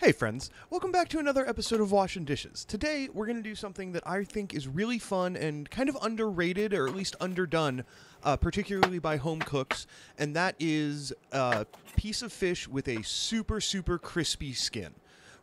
Hey friends, welcome back to another episode of Wash and Dishes. Today we're going to do something that I think is really fun and kind of underrated or at least underdone, uh, particularly by home cooks, and that is a piece of fish with a super super crispy skin.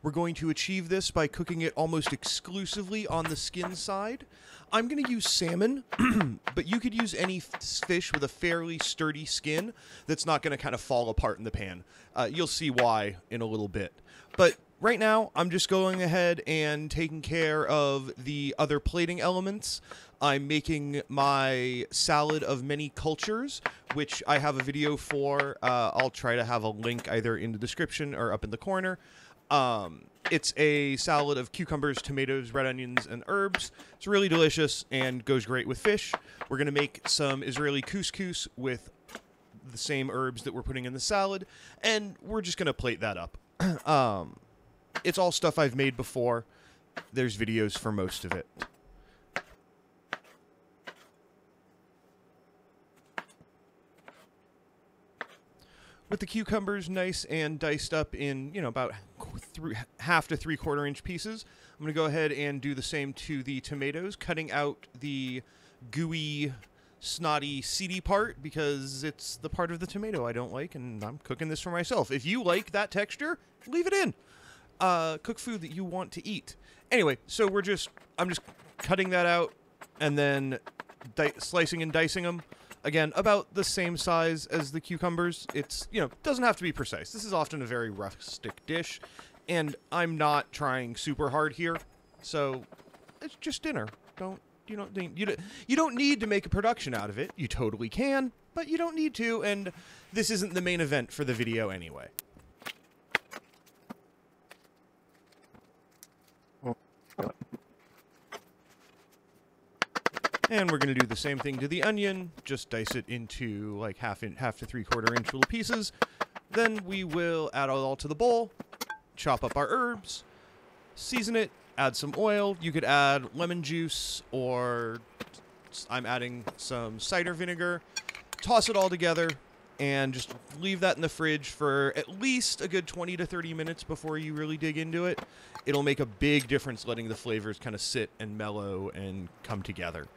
We're going to achieve this by cooking it almost exclusively on the skin side. I'm going to use salmon, but you could use any fish with a fairly sturdy skin that's not going to kind of fall apart in the pan. Uh, you'll see why in a little bit. But right now, I'm just going ahead and taking care of the other plating elements. I'm making my salad of many cultures, which I have a video for. Uh, I'll try to have a link either in the description or up in the corner. Um, it's a salad of cucumbers, tomatoes, red onions, and herbs. It's really delicious and goes great with fish. We're going to make some Israeli couscous with the same herbs that we're putting in the salad, and we're just going to plate that up. um, it's all stuff I've made before. There's videos for most of it. with the cucumbers nice and diced up in you know about three, half to three quarter inch pieces i'm going to go ahead and do the same to the tomatoes cutting out the gooey snotty seedy part because it's the part of the tomato i don't like and i'm cooking this for myself. If you like that texture leave it in. Uh, cook food that you want to eat. Anyway so we're just i'm just cutting that out and then di- slicing and dicing them again about the same size as the cucumbers. It's you know doesn't have to be precise. This is often a very rustic dish and i'm not trying super hard here. So it's just dinner. Don't you don't you don't, you don't need to make a production out of it. You totally can but you don't need to and this isn't the main event for the video anyway. And we're going to do the same thing to the onion, just dice it into like half in half to three quarter inch little pieces. Then we will add it all to the bowl, chop up our herbs, season it, add some oil. You could add lemon juice or I'm adding some cider vinegar. Toss it all together and just leave that in the fridge for at least a good 20 to 30 minutes before you really dig into it. It'll make a big difference letting the flavors kind of sit and mellow and come together.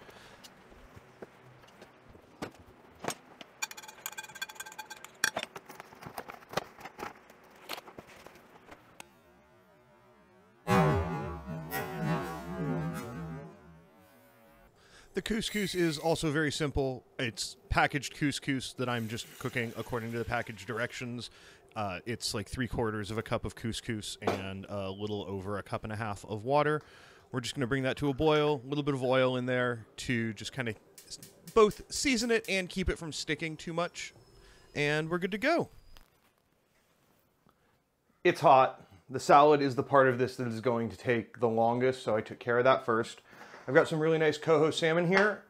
The couscous is also very simple. It's packaged couscous that I'm just cooking according to the package directions. Uh, it's like three quarters of a cup of couscous and a little over a cup and a half of water. We're just going to bring that to a boil, a little bit of oil in there to just kind of both season it and keep it from sticking too much. And we're good to go. It's hot. The salad is the part of this that is going to take the longest, so I took care of that first. I've got some really nice coho salmon here.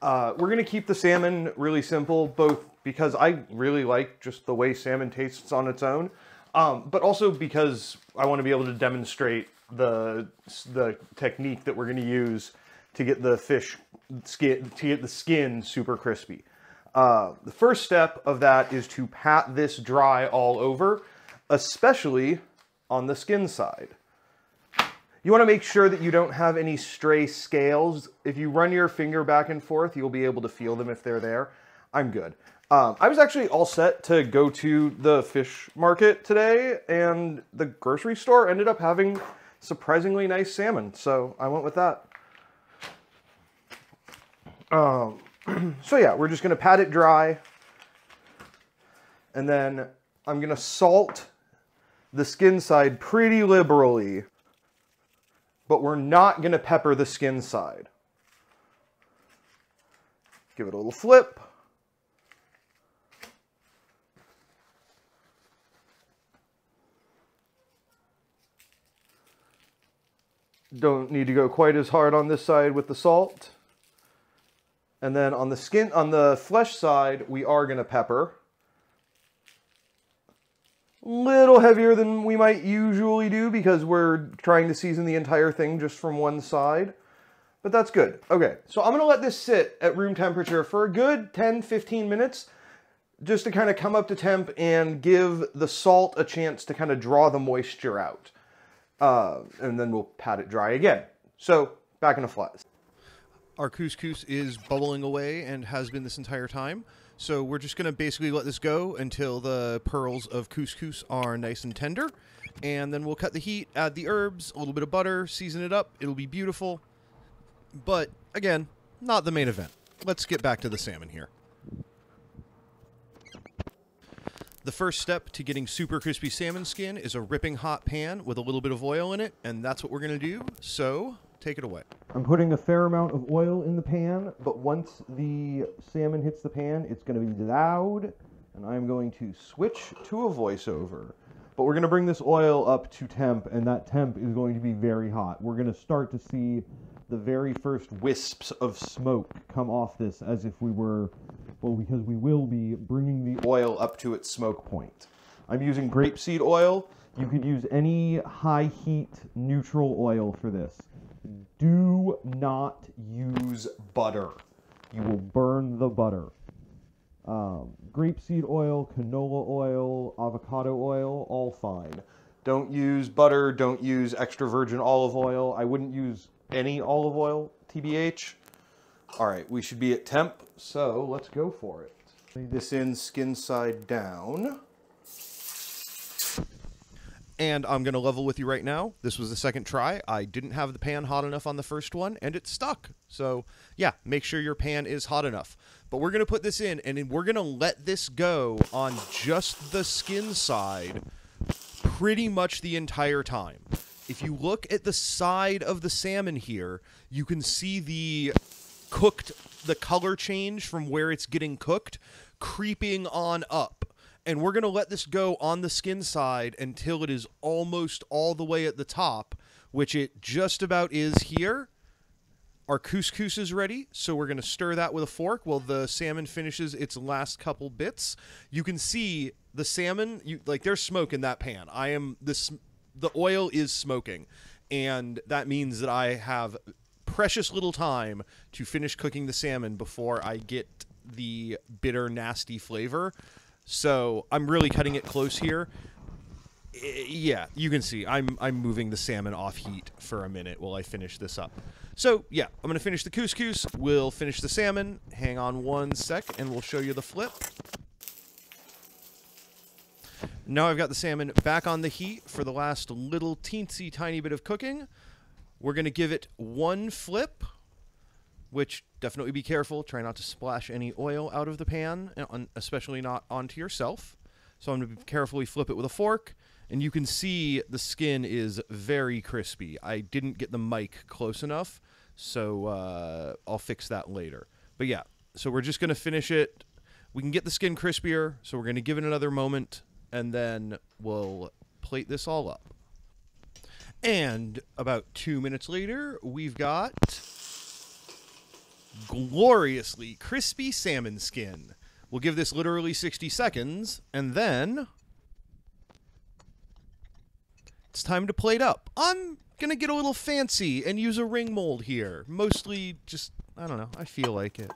Uh, we're gonna keep the salmon really simple, both because I really like just the way salmon tastes on its own, um, but also because I want to be able to demonstrate the the technique that we're gonna use to get the fish skin to get the skin super crispy. Uh, the first step of that is to pat this dry all over, especially on the skin side. You want to make sure that you don't have any stray scales. If you run your finger back and forth, you'll be able to feel them if they're there. I'm good. Um, I was actually all set to go to the fish market today, and the grocery store ended up having surprisingly nice salmon, so I went with that. Um, so yeah, we're just gonna pat it dry, and then I'm gonna salt the skin side pretty liberally but we're not going to pepper the skin side. Give it a little flip. Don't need to go quite as hard on this side with the salt. And then on the skin, on the flesh side, we are going to pepper little heavier than we might usually do because we're trying to season the entire thing just from one side. But that's good. Okay, so I'm gonna let this sit at room temperature for a good 10, 15 minutes just to kind of come up to temp and give the salt a chance to kind of draw the moisture out. uh, and then we'll pat it dry again. So back in a flask. Our couscous is bubbling away and has been this entire time. So we're just going to basically let this go until the pearls of couscous are nice and tender. And then we'll cut the heat, add the herbs, a little bit of butter, season it up. It'll be beautiful. But again, not the main event. Let's get back to the salmon here. The first step to getting super crispy salmon skin is a ripping hot pan with a little bit of oil in it, and that's what we're going to do. So, take it away. I'm putting a fair amount of oil in the pan, but once the salmon hits the pan, it's going to be loud, and I'm going to switch to a voiceover. But we're going to bring this oil up to temp, and that temp is going to be very hot. We're going to start to see the very first wisps of smoke come off this as if we were, well, because we will be bringing the oil up to its smoke point. I'm using grapeseed oil. You could use any high heat neutral oil for this. Do not use butter. You will burn the butter. Um, grapeseed oil, canola oil, avocado oil, all fine. Don't use butter. Don't use extra virgin olive oil. I wouldn't use any olive oil, TBH. All right, we should be at temp, so let's go for it. This in skin side down. And I'm going to level with you right now. This was the second try. I didn't have the pan hot enough on the first one, and it stuck. So, yeah, make sure your pan is hot enough. But we're going to put this in, and we're going to let this go on just the skin side pretty much the entire time. If you look at the side of the salmon here, you can see the cooked, the color change from where it's getting cooked creeping on up. And we're going to let this go on the skin side until it is almost all the way at the top, which it just about is here. Our couscous is ready, so we're going to stir that with a fork while the salmon finishes its last couple bits. You can see the salmon, you like there's smoke in that pan. I am this the oil is smoking, and that means that I have precious little time to finish cooking the salmon before I get the bitter nasty flavor. So I'm really cutting it close here. I- Yeah, you can see I'm I'm moving the salmon off heat for a minute while I finish this up. So yeah, I'm gonna finish the couscous. We'll finish the salmon. Hang on one sec, and we'll show you the flip. Now I've got the salmon back on the heat for the last little teensy tiny bit of cooking. We're gonna give it one flip, which definitely be careful. Try not to splash any oil out of the pan, and especially not onto yourself. So I'm going to carefully flip it with a fork, and you can see the skin is very crispy. I didn't get the mic close enough, so uh, I'll fix that later. But yeah, so we're just going to finish it. We can get the skin crispier, so we're going to give it another moment, and then we'll plate this all up. And about two minutes later, we've got gloriously crispy salmon skin. We'll give this literally 60 seconds, and then it's time to plate up. I'm gonna get a little fancy and use a ring mold here. Mostly just, I don't know, I feel like it.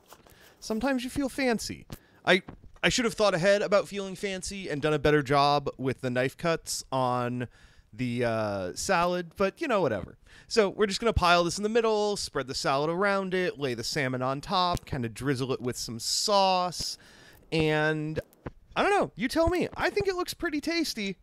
Sometimes you feel fancy. I I should have thought ahead about feeling fancy and done a better job with the knife cuts on the uh, salad, but you know, whatever. So we're just gonna pile this in the middle, spread the salad around it, lay the salmon on top, kind of drizzle it with some sauce, and I don't know. You tell me. I think it looks pretty tasty.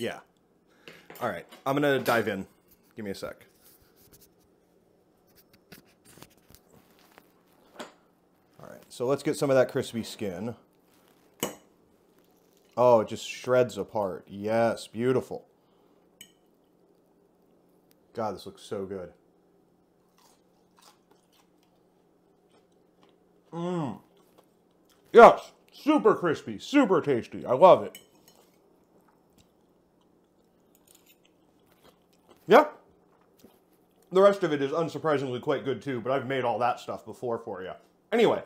Yeah. All right. I'm to dive in. Give me a sec. All right. So let's get some of that crispy skin. Oh, it just shreds apart. Yes, beautiful. God, this looks so good. Mmm. Yes, super crispy, super tasty. I love it. Yeah. The rest of it is unsurprisingly quite good too, but I've made all that stuff before for you. Anyway,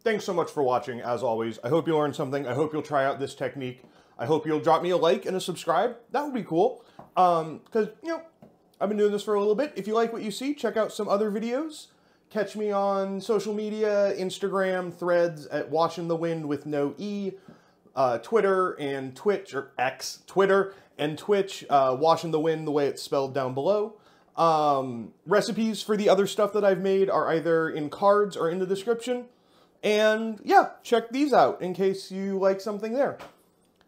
thanks so much for watching, as always. I hope you learned something. I hope you'll try out this technique. I hope you'll drop me a like and a subscribe. That would be cool. Um, because, you know, I've been doing this for a little bit. If you like what you see, check out some other videos. Catch me on social media, Instagram, threads at Wash in the Wind with no E, uh, Twitter and Twitch, or X, Twitter and Twitch, uh, the Wind the way it's spelled down below. Um, recipes for the other stuff that I've made are either in cards or in the description. And yeah, check these out in case you like something there.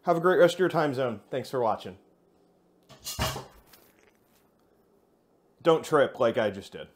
Have a great rest of your time zone. Thanks for watching. Don't trip like I just did.